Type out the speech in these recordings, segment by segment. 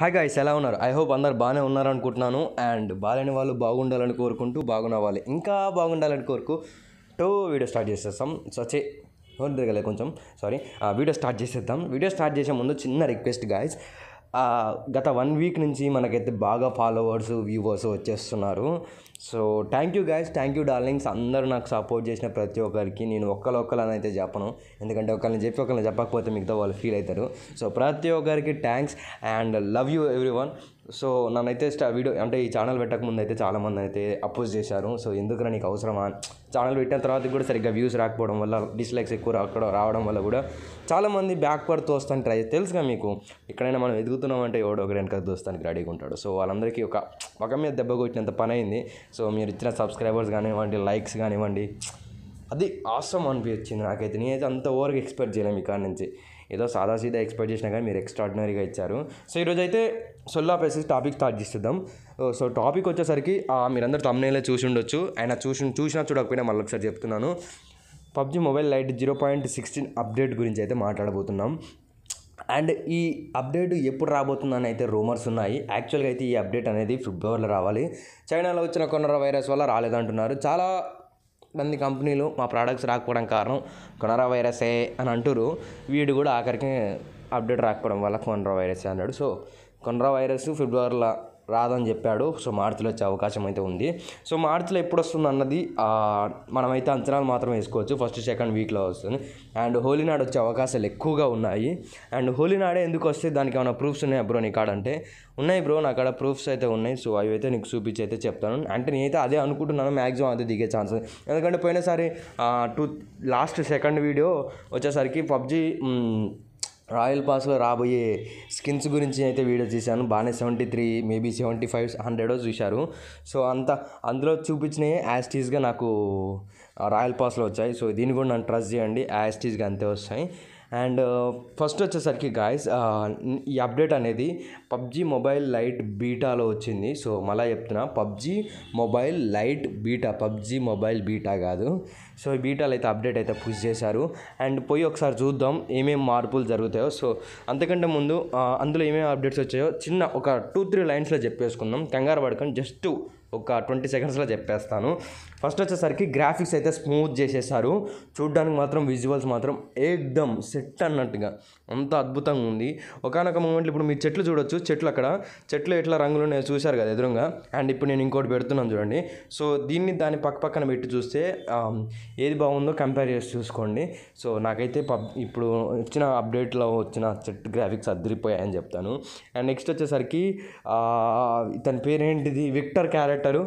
Hi guys ఎలా ఉన్నారు? I hope అందరు బాగానే ఉన్నారు అనుకుంటున్నాను అండ్ బాగాలేని వాళ్ళు బాగుండాలని కోరుకుంటూ బాగున్నవాలి. ఇంకా బాగుండాలని కోరుకుంటూ వీడియో స్టార్ట్ చేసేస్తాం సో చే తిరగలే కొంచెం? సారీ వీడియో స్టార్ట్ చేసేద్దాం. వీడియో స్టార్ట్ చేసే ముందు చిన్న రిక్వెస్ట్ గాయస్ గత వన్ వీక్ నుంచి మనకైతే బాగా ఫాలోవర్స్ వ్యూవర్స్ వచ్చేస్తున్నారు. So thank you guys thank you darlings అందరూ నాకు సపోర్ట్ చేసిన ప్రతి ఒక్కరికి. నేను ఒక్కరు ఒక్కలని అయితే చెప్పను. ఎందుకంటే ఒకరిని చెప్పి ఒకరిని చెప్పకపోతే మిగతా వాళ్ళు ఫీల్ అవుతారు. సో ప్రతి ఒక్కరికి thanks and love you everyone so నన్నైతే స్టా వీడియో అంటే ఈ ఛానల్ పెట్టక ముందు అయితే చాలామంది అయితే అపోజ్ చేశారు. సో ఎందుకురా నీకు అవసరమా? ఛానల్ పెట్టిన తర్వాత కూడా సరిగ్గా వ్యూస్ రాకపోవడం వల్ల డిస్లైక్స్ ఎక్కువ అక్కడ రావడం వల్ల కూడా చాలామంది బ్యాక్ పడి తోస్తాను ట్రై తెలుసుగా మీకు ఎక్కడైనా మనం ఎదుగుతున్నామంటే ఎవడో ఒకటి వెనక దోస్తానికి రెడీగా ఉంటాడు. సో వాళ్ళందరికీ ఒక ఒక మీద దెబ్బ కొట్టినంత పని అయింది. సో మీరు ఇచ్చిన సబ్స్క్రైబర్స్ కానివ్వండి లైక్స్ కానివ్వండి అది ఆసమ్ అనిపించింది నాకైతే. నేనైతే అంత ఓవర్గా ఎక్స్పెక్ట్ చేయలేము ఇక్కడ నుంచి. ఏదో సాదా సీదా ఎక్స్పెక్ట్ చేసినా కానీ మీరు ఎక్స్ట్రాడినరీగా ఇచ్చారు. సో ఈరోజు అయితే సొల్లా సొల్లాపేసి టాపిక్ స్టార్ట్ చేస్తున్నాం సో టాపిక్ వచ్చేసరికి మీరందరూ తమ్నేలే చూసి ఉండొచ్చు. ఆయన చూసి చూసినా చూడకపోయినా మళ్ళీ ఒకసారి చెప్తున్నాను. PUBG mobile lite zero point sixteen update గురించి అయితే మాట్లాడబోతున్నాం. అండ్ ఈ అప్డేట్ ఎప్పుడు రాబోతుందని అయితే రూమర్స్ ఉన్నాయి. యాక్చువల్గా అయితే ఈ అప్డేట్ అనేది ఫిబ్రవరిలో రావాలి. చైనాలో వచ్చిన కొనరా వైరస్ వల్ల రాలేదంటున్నారు. చాలా మంది కంపెనీలు మా ప్రోడక్ట్స్ రాకపోవడం కారణం కొనరా వైరసే అని అంటారు వీడు కూడా ఆఖరికి అప్డేట్ రాకపోవడం వల్ల కొనరా వైరసే అన్నాడు. సో కొనరా వైరస్ ఫిబ్రవరిలో రాదని చెప్పాడు. సో మార్చిలో వచ్చే అవకాశం అయితే ఉంది. సో మార్చిలో ఎప్పుడు వస్తుంది అన్నది మనమైతే అంచనాలు మాత్రం వేసుకోవచ్చు. ఫస్ట్ సెకండ్ వీక్లో వస్తుంది. అండ్ హోలీ నాడు వచ్చే అవకాశాలు ఎక్కువగా ఉన్నాయి. అండ్ హోలీ నాడే ఎందుకు వస్తే దానికి ఏమైనా ప్రూఫ్స్ ఉన్నాయా బ్రో నీ కాడ? అంటే ఉన్నాయి బ్రో నా కాడ ప్రూఫ్స్ అయితే ఉన్నాయి. సో అవి అయితే నీకు చూపించి అయితే చెప్తాను. అంటే నేనైతే అదే అనుకుంటున్నాను. మ్యాక్సిమం అదే దిగే ఛాన్స్ ఎందుకంటే పోయినసారి టూ లాస్ట్ సెకండ్ వీడియో వచ్చేసరికి పబ్జి రాయల్ పాస్లో రాబోయే స్కిన్స్ గురించి అయితే వీడియో చేశాను బాగానే seventy three maybe seventy five hundred చూశారు. సో అంత అందులో చూపించినవి యాస్టీస్గా నాకు రాయల్ పాస్లో వచ్చాయి. సో దీన్ని కూడా నన్ను ట్రస్ట్ చేయండి. యాస్టీస్గా అంతే వస్తాయి. అండ్ ఫస్ట్ uh, వచ్చేసరికి గాయస్ uh, ఈ అప్డేట్ అనేది పబ్జి మొబైల్ లైట్ బీటాలో వచ్చింది. సో మళ్ళీ చెప్తున్నా PUBG mobile lite beta PUBG mobile beta కాదు. సో ఈ బీటాలు అయితే అప్డేట్ అయితే పుష్ చేశారు. అండ్ పోయి ఒకసారి చూద్దాం ఏమేమి మార్పులు జరుగుతాయో. సో అంతకంటే ముందు అందులో ఏమేమి అప్డేట్స్ వచ్చాయో చిన్న ఒక టూ త్రీ లైన్స్లో చెప్పేసుకుందాం. కంగారు పడకండి జస్ట్ ఒక ట్వంటీ సెకండ్స్లో చెప్పేస్తాను. ఫస్ట్ వచ్చేసరికి గ్రాఫిక్స్ అయితే స్మూత్ చేసేసారు. చూడ్డానికి మాత్రం విజువల్స్ మాత్రం ఏకదమ్ సెట్ అన్నట్టుగా. అంత అద్భుతంగా ఉంది. ఒకనొక మూమెంట్లో ఇప్పుడు మీరు చెట్లు చూడొచ్చు. చెట్లు అక్కడ. చెట్లు ఎట్లా రంగులు నేను చూశారు కదా ఎదురుగా. అండ్ ఇప్పుడు నేను ఇంకోటి పెడుతున్నాను చూడండి. సో దీన్ని దాని పక్క పక్కన పెట్టి చూస్తే ఏది బాగుందో కంపేర్ చేసి చూసుకోండి. సో నాకైతే పబ్ ఇప్పుడు వచ్చిన అప్డేట్లో వచ్చిన చెట్టు గ్రాఫిక్స్ అదిరిపోయాయని చెప్తాను. అండ్ నెక్స్ట్ వచ్చేసరికి తన ఇతని పేరేంటిది? విక్టర్ క్యారెక్టరు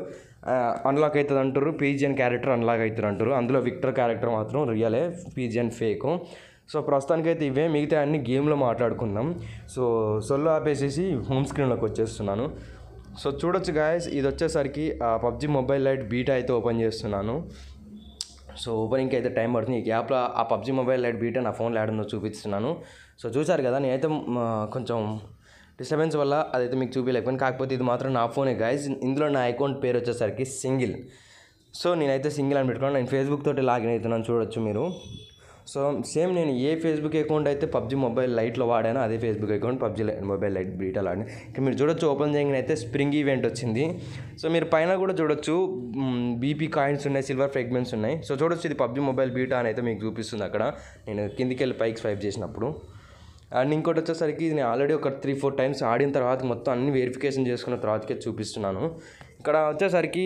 అన్లాక్ అవుతుంది అంటారు పీజియన్ క్యారెక్టర్ అన్లాక్ అవుతుంది అంటారు అందులో విక్టర్ క్యారెక్టర్ మాత్రం రియలే పీజియన్ ఫేకు సో ప్రస్తుతానికైతే ఇవే మిగతా అన్ని గేమ్లో మాట్లాడుకుందాం. సో సొల్లు ఆపేసేసి హోమ్ స్క్రీన్లోకి వచ్చేస్తున్నాను. సో చూడొచ్చు గాయస్ ఇది వచ్చేసరికి పబ్జి మొబైల్ లైట్ బీటా అయితే ఓపెన్ చేస్తున్నాను. సో ఓపెనింగ్కి అయితే టైం పడుతుంది. ఈ యాప్లో ఆ పబ్జి మొబైల్ లైట్ బీటా నా ఫోన్లో యాడుందో చూపిస్తున్నాను. సో చూసారు కదా నేనైతే కొంచెం డిస్టర్బెన్స్ వల్ల అదైతే మీకు చూపించలేకపోయింది కాకపోతే ఇది మాత్రం నా ఫోనే గాయస్ ఇందులో నా అకౌంట్ పేరు వచ్చేసరికి సింగిల్. సో నేనైతే సింగిల్ అని పెట్టుకున్నాను. నేను ఫేస్బుక్ తోటి లాగిన్ అవుతున్నాను చూడొచ్చు మీరు. సో సేమ్ నేను ఏ ఫేస్బుక్ అకౌంట్ అయితే పబ్జి మొబైల్ లైట్లో వాడానో అదే Facebook account PUBG mobile lite బీటాలో ఆడిన ఇక్కడ మీరు చూడొచ్చు ఓపెన్ చేయగానే అయితే స్ప్రింగ్ ఈవెంట్ వచ్చింది. సో మీరు పైన కూడా చూడొచ్చు. బీపీ కాయిన్స్ ఉన్నాయి సిల్వర్ ఫ్రెగ్మెంట్స్ ఉన్నాయి. సో చూడొచ్చు ఇది పబ్జి మొబైల్ బీటా అని అయితే మీకు చూపిస్తుంది అక్కడ. నేను కిందికి వెళ్ళి పైకి స్వైప్ చేసినప్పుడు. అండ్ ఇంకోటి వచ్చేసరికి నేను ఆల్రెడీ ఒక త్రీ ఫోర్ టైమ్స్ ఆడిన తర్వాత మొత్తం అన్ని వెరిఫికేషన్ చేసుకున్న తర్వాతకే చూపిస్తున్నాను. ఇక్కడ వచ్చేసరికి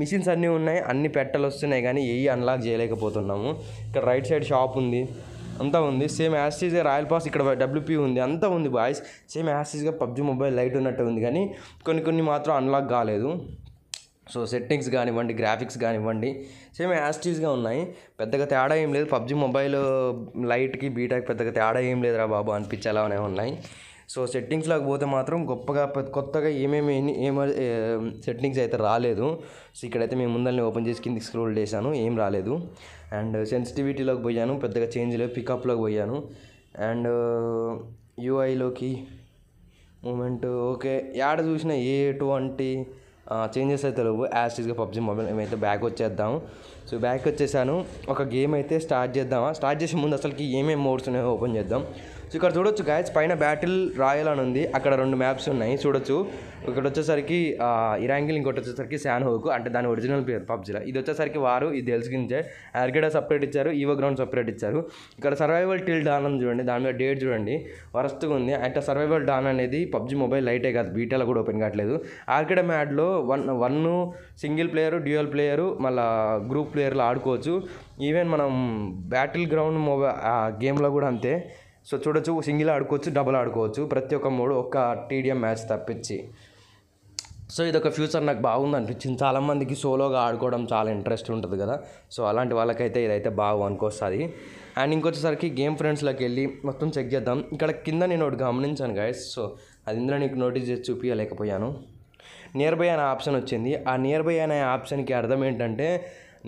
మిషన్స్ అన్నీ ఉన్నాయి అన్ని పెట్టలు వస్తున్నాయి కానీ ఏవి అన్లాక్ చేయలేకపోతున్నాము. ఇక్కడ రైట్ సైడ్ షాప్ ఉంది అంతా ఉంది. సేమ్ యాస్టీస్గా రాయల్ పాస్ ఇక్కడ డబ్ల్యూపీ ఉంది అంతా ఉంది బాయ్స్ సేమ్ యాస్టీస్గా పబ్జి మొబైల్ లైట్ ఉన్నట్టు ఉంది కానీ కొన్ని కొన్ని మాత్రం అన్లాక్ కాలేదు. సో సెట్టింగ్స్ కానివ్వండి గ్రాఫిక్స్ కానివ్వండి సేమ్ యాస్టీస్గా ఉన్నాయి. పెద్దగా తేడా ఏం లేదు. పబ్జి మొబైల్ లైట్కి బీటాకి పెద్దగా తేడా ఏం లేదురా బాబు అనిపించేలానే ఉన్నాయి. సో సెట్టింగ్స్లోకి పోతే మాత్రం గొప్పగా కొత్తగా ఏమేమి ఏమ సెట్టింగ్స్ అయితే రాలేదు. సో ఇక్కడైతే మేము ముందల్ని ఓపెన్ చేసి కిందికి స్క్రోల్ చేశాను. ఏం రాలేదు. అండ్ సెన్సిటివిటీలోకి పోయాను. పెద్దగా చేంజ్ లేదు. పికప్లోకి పోయాను. అండ్ యూఐలోకి మూమెంట్ ఓకే యాడ్ చూసినా ఏ ఎటువంటి చేంజెస్ అయితే లేవు యాస్టీస్గా పబ్జి మొబైల్ మేమైతే బ్యాక్ వచ్చేద్దాం. సో బ్యాక్ వచ్చేసాను. ఒక గేమ్ అయితే స్టార్ట్ చేద్దామా? స్టార్ట్ చేసే ముందు అసలుకి ఏమేమి మోడ్స్ ఉన్నాయో ఓపెన్ చేద్దాం. ఇక్కడ చూడొచ్చు గాయస్ పైన బ్యాటిల్ రాయల్ అని ఉంది. అక్కడ రెండు మ్యాప్స్ ఉన్నాయి. చూడొచ్చు. ఇక్కడ వచ్చేసరికి ఇరాంగిల్ ఇంకోటి వచ్చేసరికి శాన్హోకు అంటే దాని ఒరిజినల్ పేరు పబ్జీలో ఇది వచ్చేసరికి వారు ఇది తెలుసుకించే ఆర్గేడా సపరేట్ ఇచ్చారు ఈవో గ్రౌండ్ సపరేట్ ఇచ్చారు. ఇక్కడ సర్వైవల్ టిల్ డాన్ అని చూడండి. దాని మీద డేట్ చూడండి. వరస్ట్గా ఉంది. అంటే సర్వైవల్ డాన్ అనేది పబ్జీ మొబైల్ లైటే కాదు. బీటాలో కూడా ఓపెన్ కావట్లేదు. ఆర్కేడా మ్యాడ్లో one one single player dual player మళ్ళీ గ్రూప్ ప్లేయర్లు ఆడుకోవచ్చు. ఈవెన్ మనం బ్యాటిల్ గ్రౌండ్ మొబైల్ గేమ్లో కూడా అంతే. సో చూడొచ్చు సింగిల్ ఆడుకోవచ్చు డబుల్ ఆడుకోవచ్చు. ప్రతి ఒక్క మూడు ఒక్క టీడీఎం మ్యాచ్ తప్పించి. సో ఇది ఒక ఫ్యూచర్ నాకు బాగుంది అనిపించింది చాలామందికి సోలోగా ఆడుకోవడం చాలా ఇంట్రెస్ట్ ఉంటుంది కదా. సో అలాంటి వాళ్ళకైతే ఇదైతే బాగు అనుకొస్తుంది. అండ్ ఇంకొచ్చేసరికి గేమ్ ఫ్రెండ్స్లోకి వెళ్ళి మొత్తం చెక్ చేద్దాం. ఇక్కడ కింద నేను ఒకటి గమనించాను గాయస్ సో అది ఇందులో నీకు నోటీస్ చేసి చూపించలేకపోయాను నియర్ బై అనే ఆప్షన్ వచ్చింది. ఆ నియర్ బై అనే ఆప్షన్కి అర్థం ఏంటంటే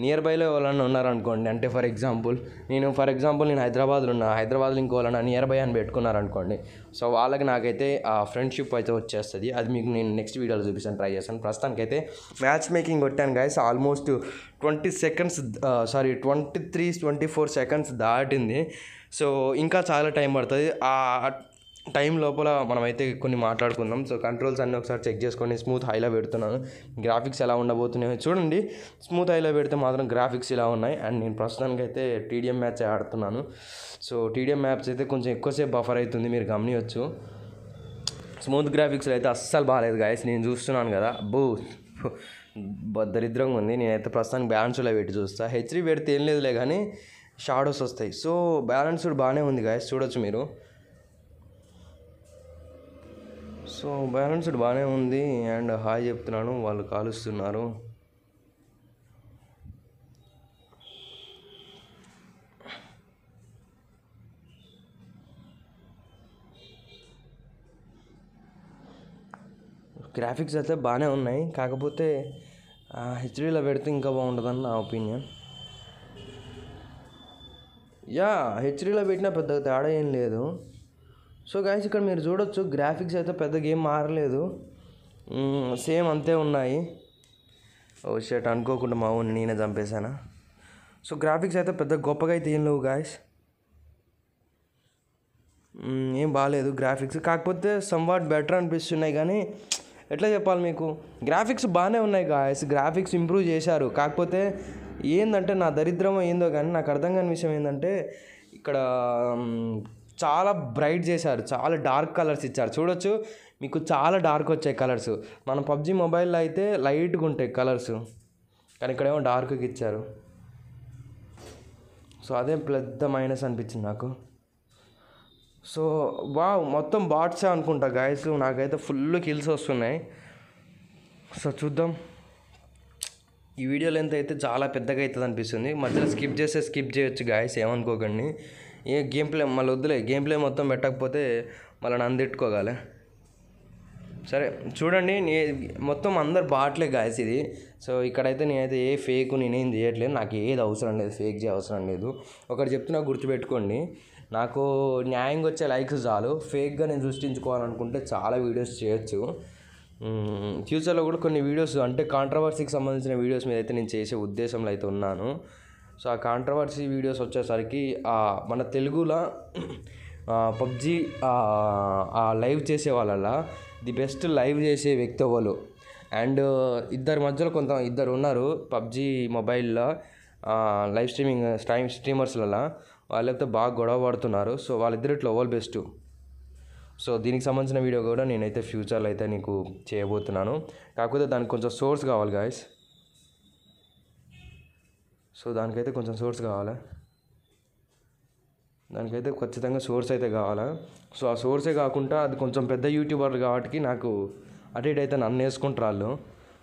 నియర్ బైలో ఎవరైనా ఉన్నారనుకోండి అంటే ఫర్ ఎగ్జాంపుల్ నేను ఫర్ ఎగ్జాంపుల్ నేను హైదరాబాద్లో ఉన్నా హైదరాబాద్లో ఇంకో నియర్ బై అని పెట్టుకున్నారనుకోండి సో వాళ్ళకి నాకైతే ఆ ఫ్రెండ్షిప్ అయితే వచ్చేస్తుంది. అది మీకు నేను నెక్స్ట్ వీడియోలో చూపిస్తాను ట్రై చేస్తాను. ప్రస్తుతానికైతే మ్యాచ్ మేకింగ్ కొట్టాను guys almost twenty seconds sorry twenty three twenty four seconds దాటింది. సో ఇంకా చాలా టైం పడుతుంది. టైం లోపల మనమైతే కొన్ని మాట్లాడుకుందాం. సో కంట్రోల్స్ అన్నీ ఒకసారి చెక్ చేసుకొని స్మూత్ హైలో పెడుతున్నాను. గ్రాఫిక్స్ ఎలా ఉండబోతున్నాయో చూడండి. స్మూత్ హైలో పెడితే మాత్రం గ్రాఫిక్స్ ఇలా ఉన్నాయి. అండ్ నేను ప్రస్తుతానికి అయితే టీడీఎం మ్యాచ్ ఆడుతున్నాను. సో టీడీఎం మ్యాప్స్ అయితే కొంచెం ఎక్కువసేపు బఫర్ అవుతుంది. మీరు గమనించవచ్చు స్మూత్ గ్రాఫిక్స్ అయితే అస్సలు బాగాలేదు గాయస్ నేను చూస్తున్నాను కదా. అబ్బో. దరిద్రంగా ఉంది. నేనైతే ప్రస్తుతానికి బ్యాలెన్స్లో పెట్టి చూస్తా. హెచ్డీ పెడితే ఏం లేదులే కానీ షాడోస్ వస్తాయి. సో బ్యాలెన్స్డ్ బాగానే ఉంది గాయస్ చూడొచ్చు మీరు. సో బ్యాలెన్స్డ్ బాగానే ఉంది. అండ్ హాయ్ చెప్తున్నాను. వాళ్ళు కాలుస్తున్నారు. గ్రాఫిక్స్ అయితే బాగానే ఉన్నాయి. కాకపోతే హెచ్డీలో పెడితే ఇంకా బాగుంటుందని నా ఒపీనియన్ యా హెచ్డీలో పెట్టినా పెద్ద తేడా ఏం లేదు. సో గాయస్ ఇక్కడ మీరు చూడొచ్చు గ్రాఫిక్స్ అయితే పెద్ద గేమ్ మారలేదు. సేమ్ అంతే ఉన్నాయి. ఓ షర్ట్ అనుకోకుండా మా ఊరిని నేనే చంపేశానా? సో గ్రాఫిక్స్ అయితే పెద్ద గొప్పగా అయితే ఏం లేవు గాయస్ ఏం బాగాలేదు గ్రాఫిక్స్ కాకపోతే సంవాట్ బెటర్ అనిపిస్తున్నాయి కానీ ఎట్లా చెప్పాలి మీకు? గ్రాఫిక్స్ బాగానే ఉన్నాయి గాయస్ గ్రాఫిక్స్ ఇంప్రూవ్ చేశారు. కాకపోతే ఏందంటే నా దరిద్రం ఏందో కానీ నాకు అర్థం కాని విషయం ఏంటంటే ఇక్కడ చాలా బ్రైట్ చేశారు. చాలా డార్క్ కలర్స్ ఇచ్చారు. చూడొచ్చు మీకు చాలా డార్క్ వచ్చాయి కలర్స్. మన పబ్జి మొబైల్లో అయితే లైట్గా ఉంటాయి కలర్స్. కానీ ఇక్కడేమో డార్క్గా ఇచ్చారు. సో అదే పెద్ద మైనస్ అనిపించింది నాకు. సో వా మొత్తం బాట్సే అనుకుంటా గాయస్ నాకైతే ఫుల్ కిల్స్ వస్తున్నాయి. సో చూద్దాం. ఈ వీడియో లెంత్ అయితే చాలా పెద్దగా అవుతుంది అనిపిస్తుంది. మధ్యలో స్కిప్ చేస్తే స్కిప్ చేయొచ్చు గాయస్ ఏమనుకోకండి. ఏ గేమ్ ప్లే మళ్ళీ వద్దులే గేమ్ ప్లే మొత్తం పెట్టకపోతే మళ్ళీ నన్ను తిట్టుకోగాలి. సరే చూడండి నే మొత్తం అందరు బాట్లే గాయస్ ఇది. సో ఇక్కడైతే నేనైతే ఏ ఫేక్ నేనేం చేయట్లేదు. నాకు ఏది అవసరం లేదు ఫేక్ చేయ అవసరం లేదు. ఒకటి చెప్తున్నా గుర్తుపెట్టుకోండి. నాకు న్యాయంగా వచ్చే లైక్స్ చాలు. ఫేక్గా నేను సృష్టించుకోవాలనుకుంటే చాలా వీడియోస్ చేయొచ్చు. ఫ్యూచర్లో కూడా కొన్ని వీడియోస్ అంటే కాంట్రవర్సీకి సంబంధించిన వీడియోస్ మీద అయితే నేను చేసే ఉద్దేశంలో అయితే ఉన్నాను. సో ఆ కాంట్రవర్సీ వీడియోస్ వచ్చేసరికి మన తెలుగులో పబ్జి లైవ్ చేసే వాళ్ళ ది బెస్ట్ లైవ్ చేసే వ్యక్తి ఎవరు? అండ్ ఇద్దరి మధ్యలో కొంత ఇద్దరు ఉన్నారు పబ్జి మొబైల్లో లైవ్ స్ట్రీమింగ్ స్ట్రైమ్ స్ట్రీమర్స్లలో వాళ్ళైతే బాగా గొడవ పడుతున్నారు. సో వాళ్ళిద్దరిట్లో ఓవల్ బెస్ట్ సో దీనికి సంబంధించిన వీడియో కూడా నేనైతే ఫ్యూచర్లో అయితే నీకు చేయబోతున్నాను. కాకపోతే దానికి కొంచెం సోర్స్ కావాలి గాయస్ సో దానికైతే కొంచెం సోర్స్ కావాలా? దానికైతే ఖచ్చితంగా సోర్స్ అయితే కావాలా? సో ఆ సోర్సే కాకుండా అది కొంచెం పెద్ద యూట్యూబర్ కాబట్టి నాకు అటు ఇటు అయితే నన్ను వేసుకుంటారు వాళ్ళు.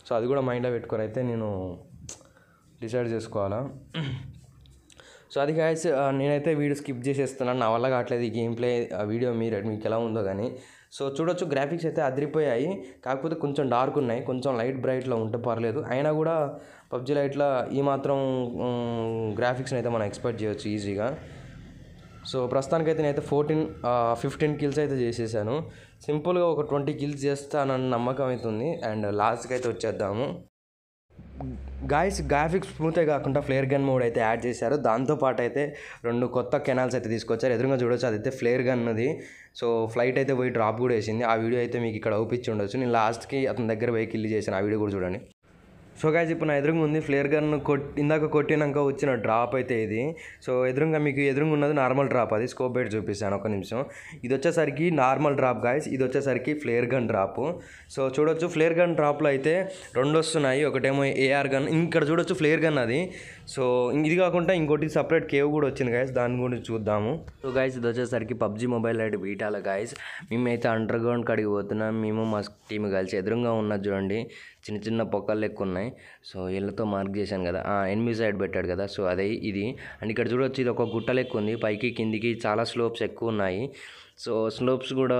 సో అది కూడా మైండ్లో పెట్టుకొని అయితే నేను డిసైడ్ చేసుకోవాలా? సో అది గాయస్ నేనైతే వీడియో స్కిప్ చేసేస్తున్నాను. నా వల్ల కావట్లేదు ఈ గేమ్ ప్లే ఆ వీడియో మీరు మీకు ఎలా ఉందో కానీ. సో చూడొచ్చు గ్రాఫిక్స్ అయితే అదిరిపోయాయి. కాకపోతే కొంచెం డార్క్ ఉన్నాయి కొంచెం లైట్ బ్రైట్లో ఉంటే పర్లేదు. అయినా కూడా పబ్జి లైట్లో ఈ మాత్రం గ్రాఫిక్స్ని అయితే మనం ఎక్స్పెక్ట్ చేయొచ్చు ఈజీగా సో ప్రస్తుతానికైతే నేనైతే ఫోర్టీన్ ఫిఫ్టీన్ కిల్స్ అయితే చేసేసాను. సింపుల్గా ఒక ట్వంటీ కిల్స్ చేస్తానన్న నమ్మకం అవుతుంది అండ్ లాస్ట్కి అయితే వచ్చేద్దాము. గాయస్ గ్రాఫిక్స్ స్మూతే కాకుండా ఫ్లేర్ గన్ మోడ్ అయితే యాడ్ చేశారు. దాంతోపాటు అయితే రెండు కొత్త కెనాల్స్ అయితే తీసుకొచ్చారు. ఎదురుగా చూడొచ్చు అదైతే ఫ్లేర్ గన్ది సో ఫ్లైట్ అయితే పోయి డ్రాప్ కూడా వేసింది. ఆ వీడియో అయితే మీకు ఇక్కడ అవుపించి ఉండొచ్చు. నేను లాస్ట్కి అతని దగ్గర పోయి కిల్లి ఆ వీడియో కూడా చూడండి. సో గాయస్ ఇప్పుడు నా ఎదురుగా ఉంది ఫ్లేర్ గన్ కొట్ ఇందాక కొట్టినాక వచ్చిన డ్రాప్ అయితే ఇది. సో ఎదురుగా మీకు ఎదురుగా ఉన్నది నార్మల్ డ్రాప్ అది. స్కోప్ బెడ్ చూపిస్తాను ఒక నిమిషం. ఇది వచ్చేసరికి నార్మల్ డ్రాప్ గాయస్ ఇది వచ్చేసరికి ఫ్లేర్ గన్ డ్రాప్ సో చూడొచ్చు ఫ్లేర్ గన్ డ్రాప్లో అయితే రెండు వస్తున్నాయి. ఒకటేమో ఏఆర్ గన్ ఇక్కడ చూడొచ్చు ఫ్లేర్ గన్ అది. సో ఇది కాకుండా ఇంకోటి సపరేట్ కేవ్ కూడా వచ్చింది గాయస్ దాని గురించి చూద్దాము. సో గాయస్ ఇది వచ్చేసరికి పబ్జీ మొబైల్ లైట్ బీటాల గాయస్ మేమైతే అండర్ గ్రౌండ్ కాడికి పోతున్నాం. మేము మా టీం కలిసి ఎదురుగా ఉన్నది చూడండి. చిన్న చిన్న పొక్కలు లెక్క ఉన్నాయి. సో వీళ్ళతో మార్క్ చేశాను కదా. ఎనిమిది సైడ్ పెట్టాడు కదా. సో అదే ఇది. అండ్ ఇక్కడ చూడొచ్చు ఇది ఒక గుట్ట లెక్క ఉంది. పైకి కిందికి చాలా స్లోప్స్ ఎక్కువ ఉన్నాయి. సో స్లోప్స్ కూడా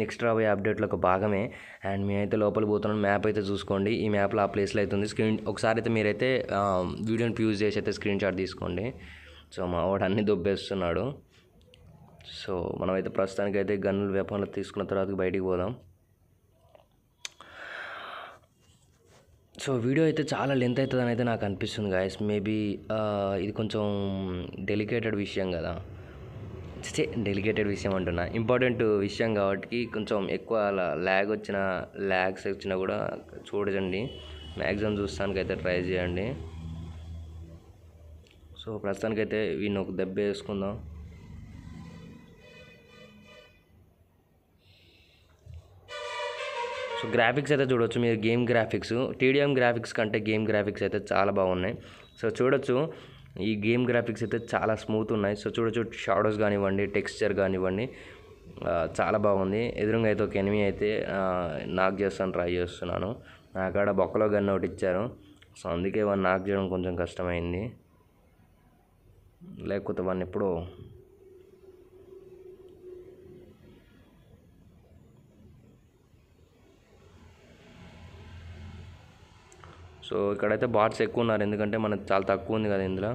నెక్స్ట్ రాబోయే అప్డేట్లో ఒక భాగమే. అండ్ మేమైతే లోపలికి పోతున్నాం. మ్యాప్ అయితే చూసుకోండి. ఈ మ్యాప్లో ఆ ప్లేస్లో అయితే ఉంది. స్క్రీన్ ఒకసారి అయితే మీరైతే వీడియోని ఫ్యూజ్ చేసి అయితే స్క్రీన్ షాట్ తీసుకోండి. సో మా వాడు అన్ని దొబ్బేస్తున్నాడు. సో మనమైతే ప్రస్తుతానికి అయితే గన్నులు వేపంలో తీసుకున్న తర్వాత బయటికి పోదాం. సో వీడియో అయితే చాలా లెంత్ అవుతుందని అయితే నాకు అనిపిస్తుంది గాయస్ మేబీ uh, ఇది కొంచెం డెలికేటెడ్ విషయం కదా. డెలికేటెడ్ విషయం అంటున్నా. ఇంపార్టెంట్ విషయం కాబట్టి కొంచెం ఎక్కువ అలా ల్యాగ్ వచ్చిన ల్యాగ్స్ వచ్చినా కూడా చూడండి మ్యాక్సిమం చూస్తానికి అయితే ట్రై చేయండి. సో ప్రస్తుతానికైతే వీడిని ఒక దెబ్బ వేసుకుందాం. సో గ్రాఫిక్స్ అయితే చూడొచ్చు. మీరు గేమ్ గ్రాఫిక్స్ టీడీఎం గ్రాఫిక్స్ కంటే గేమ్ గ్రాఫిక్స్ అయితే చాలా బాగున్నాయి. సో చూడొచ్చు. ఈ గేమ్ గ్రాఫిక్స్ అయితే చాలా స్మూత్ ఉన్నాయి. సో చూడొచ్చు. షాడోస్ కానివ్వండి టెక్స్చర్ కానివ్వండి చాలా బాగుంది. ఎదురుగా అయితే ఒక ఎనిమి అయితే నాక్ చేస్తాను ట్రై చేస్తున్నాను. నాకాడ బొక్కలో గన్ ఒకటి ఇచ్చారు. సో అందుకే వాడిని నాక్ చేయడం కొంచెం కష్టమైంది. లేకపోతే వాడిని ఎప్పుడో సో ఇక్కడైతే బాట్స్ ఎక్కువ ఉన్నారు. ఎందుకంటే మనకు చాలా తక్కువ ఉంది కదా ఇందులో.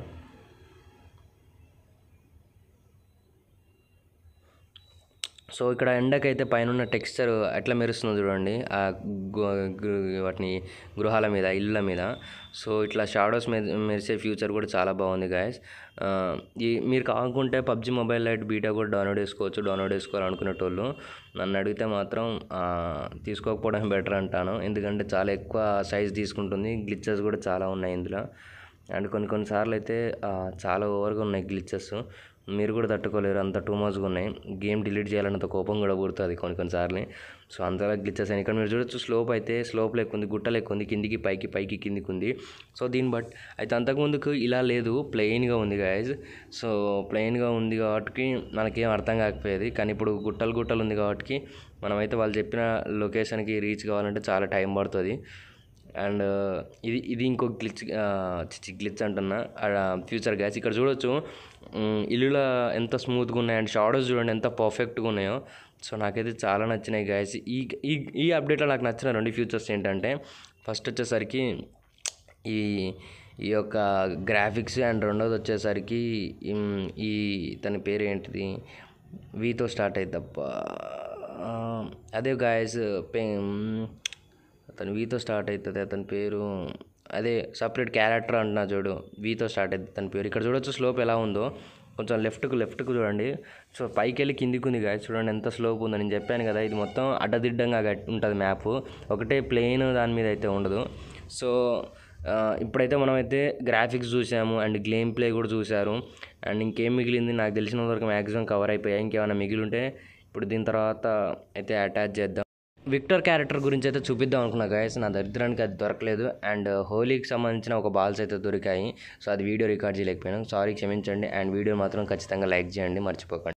సో ఇక్కడ ఎండకైతే పైన ఉన్న టెక్స్చర్ ఎట్లా మెరుస్తుందో చూడండి. ఆ వాటిని గృహాల మీద ఇళ్ళ మీద. సో ఇట్లా షాడోస్ మెరిసే ఫ్యూచర్ కూడా చాలా బాగుంది గాయస్. ఈ మీరు కాకుంటే పబ్జి మొబైల్ లైట్ బీటా కూడా డౌన్లోడ్ చేసుకోవచ్చు డౌన్లోడ్ చేసుకోవాలనుకునేటోళ్ళు. నన్ను అడిగితే మాత్రం తీసుకోకపోవడం బెటర్ అంటాను. ఎందుకంటే చాలా ఎక్కువ సైజ్ తీసుకుంటుంది గ్లిచెస్ కూడా చాలా ఉన్నాయి ఇందులో. అండ్ కొన్ని కొన్నిసార్లు అయితే చాలా ఓవర్గా ఉన్నాయి గ్లిచెస్ మీరు కూడా తట్టుకోలేరు. అంత టూ మచ్గా ఉన్నాయి. గేమ్ డిలీట్ చేయాలన్నంత కోపం కూడా పుడుతుంది కొన్ని కొన్నిసార్లు సో అంతలా గ్లిచెస్ ఇక్కడ మీరు చూడొచ్చు స్లోప్ అయితే స్లోప్ లేకుంది ఉంది గుట్ట లేకుంది ఉంది కిందికి పైకి పైకి కిందికి ఉంది సో దీన్ని బట్ అయితే అంతకుముందుకు ఇలా లేదు. ప్లెయిన్గా ఉంది గాయస్ సో ప్లెయిన్గా ఉంది కాబట్టి మనకేం అర్థం కాకపోయేది. కానీ ఇప్పుడు గుట్టలు గుట్టలు ఉంది కాబట్టి మనమైతే వాళ్ళు చెప్పిన లొకేషన్కి రీచ్ కావాలంటే చాలా టైం పడుతుంది. అండ్ ఇది ఇది ఇంకో గ్లిచ్ చిచి గ్లిచ్ అంటున్నా. ఫ్యూచర్ గ్యాస్ ఇక్కడ చూడొచ్చు. మ్, ఇల్లుల ఎంత స్మూత్గా ఉన్నాయి అండ్ షాడోస్ చూడండి ఎంత పర్ఫెక్ట్గా ఉన్నాయో. సో నాకైతే చాలా నచ్చినాయి గ్యాస్. ఈ ఈ ఈ అప్డేట్లో నాకు నచ్చిన రెండు ఫ్యూచర్స్ ఏంటంటే ఫస్ట్ వచ్చేసరికి ఈ ఈ యొక్క గ్రాఫిక్స్ అండ్ రెండోది వచ్చేసరికి ఈ తన పేరు ఏంటిది వీతో స్టార్ట్ అవుతుందప్ప అదే గాయస్ పే తను వీతో స్టార్ట్ అవుతుంది అతని పేరు అదే సపరేట్ క్యారెక్టర్ అంటున్నా చూడు వీతో స్టార్ట్ అవుతుంది తన పేరు. ఇక్కడ చూడొచ్చు స్లోప్ ఎలా ఉందో. కొంచెం లెఫ్ట్కు లెఫ్ట్కు చూడండి. సో పైకి వెళ్ళి కిందికి ఉంది గాయ చూడండి ఎంత స్లోప్ ఉందో. నేను చెప్పాను కదా ఇది మొత్తం అడ్డదిడ్డంగా ఉంటుంది మ్యాప్ ఒకటే ప్లెయిన్ దాని మీద అయితే ఉండదు. సో ఇప్పుడైతే మనమైతే గ్రాఫిక్స్ చూసాము అండ్ గేమ్ ప్లే కూడా చూశారు. అండ్ ఇంకేం మిగిలింది? నాకు తెలిసినంత వరకు మ్యాక్సిమం కవర్ అయిపోయాయి ఇంకేమైనా మిగిలి ఉంటే ఇప్పుడు దీని తర్వాత అయితే అటాచ్ చేద్దాం. విక్టర్ క్యారెక్టర్ గురించి అయితే చూపిద్దాం అనుకున్నా గాయస్ నా దరిద్రానికి అది దొరకలేదు. అండ్ uh, హోలీకి సంబంధించిన ఒక బాల్స్ అయితే దొరికాయి. సో అది వీడియో రికార్డ్ చేయలేకపోయాను. సారీ క్షమించండి. అండ్ వీడియో మాత్రం ఖచ్చితంగా లైక్ చేయండి. మర్చిపోకండి.